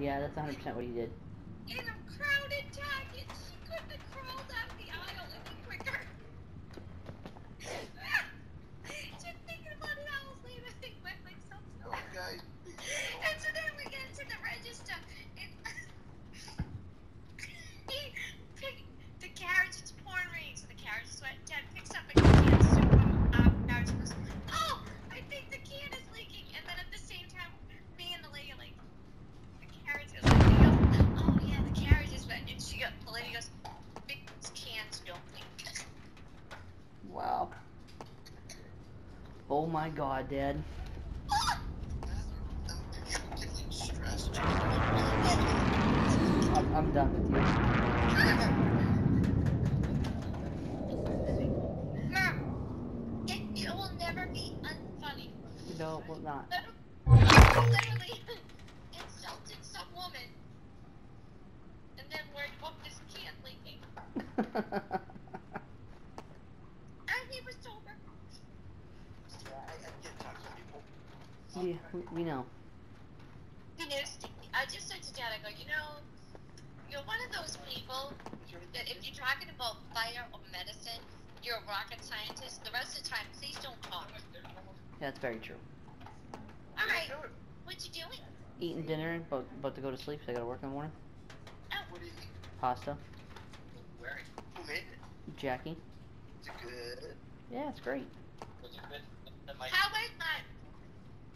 Yeah, that's 100% what he did. In a crowded Target, she couldn't have crawled down the aisle any quicker. Just thinking about it hours later, I think my myself. Oh, guys. And so then we get to the register, and he pick, the carriage is pouring rain, so the carriage is wet. Dad picks up a can of soup from um, carriage and goes, "Oh, I think the can is leaking." And then at the same time, me and the lady are like, "The carriage is leaking." He goes, "Oh yeah, the carriage is wet." And she goes, the lady goes, "Big cans don't leak." Wow. Oh my god, Dad. I'm. I'm, done with you. Mom, it, it will never be unfunny. No, well not. literally insulted some woman and then worried about this can leaking. And he was sober. Yeah, I, I get talking to people. Yeah, we, we know. You know, I just said to Dad, I go, you know, you're one of those people that if you're talking about fire or medicine, you're a rocket scientist. The rest of the time, please don't talk. That's very true. All right, what you doing? Eating dinner, about, about to go to sleep, so I gotta work in the morning. Oh. What do you think? Pasta. Where? Who made it? Jackie. Is it good? Yeah, it's great. How is that?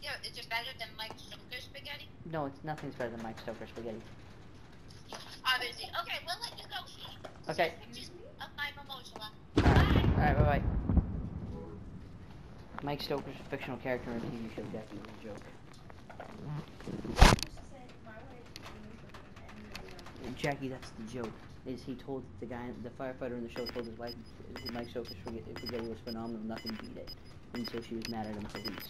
Yeah, is it better than Mike Stoker spaghetti? No, it's nothing's better than Mike Stoker spaghetti. Obviously. Okay, we'll let you go, Okay. Pictures of my mimosa. Alright, bye bye. Mike Stoker's a fictional character in a TV show, Jackie a joke. Jackie, that's the joke. Is he told the guy, the firefighter in the show told his wife Mike Stoker's spaghetti, spaghetti was phenomenal, nothing beat it. And so she was mad at him for weeks.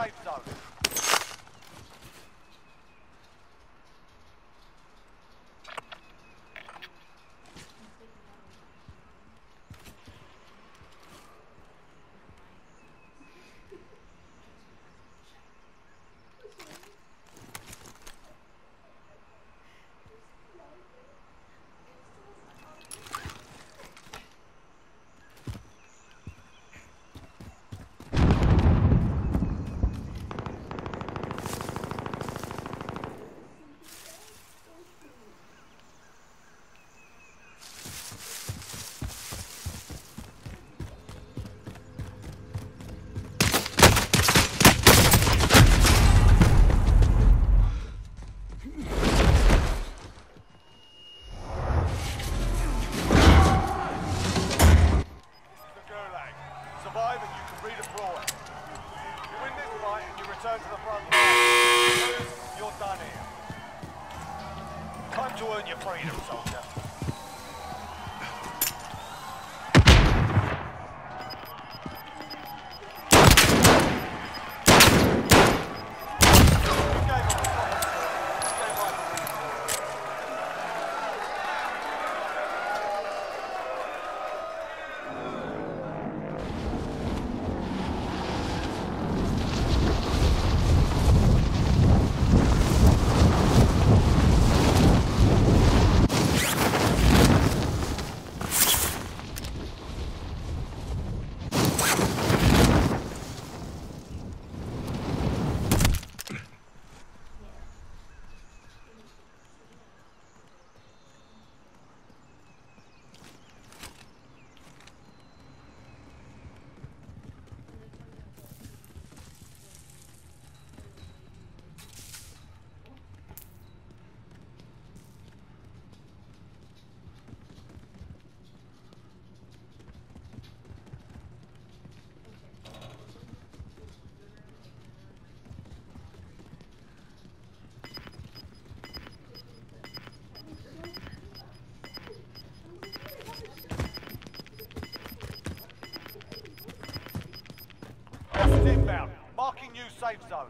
Safe zone. This is the Gulag. Survive and you can redeploy. You win this fight and you return to the front line. You lose, you're done here. Time to earn your freedom, soldier. Good game on the front. Stay right. Gas is inbound. Marking new safe zone.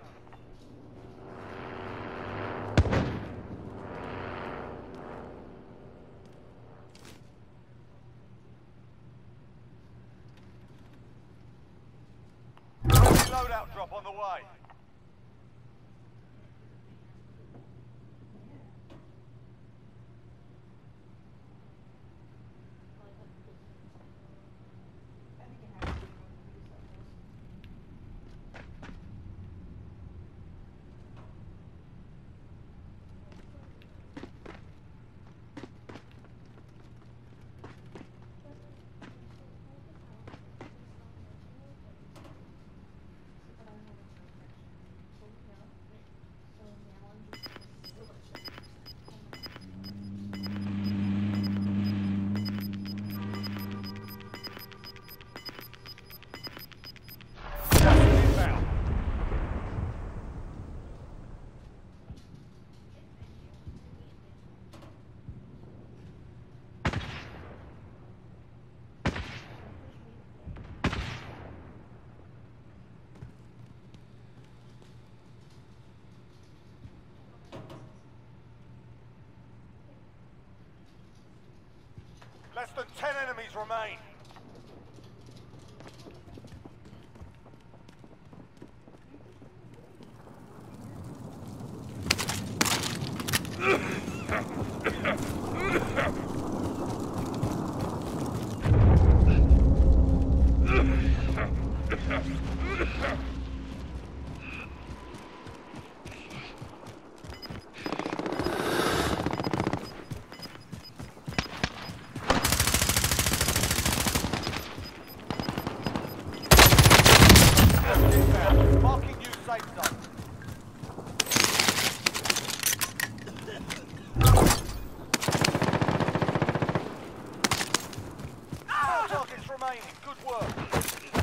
Loadout drop on the way. Gas is inbound. Less than ten enemies remain. Inbound. work.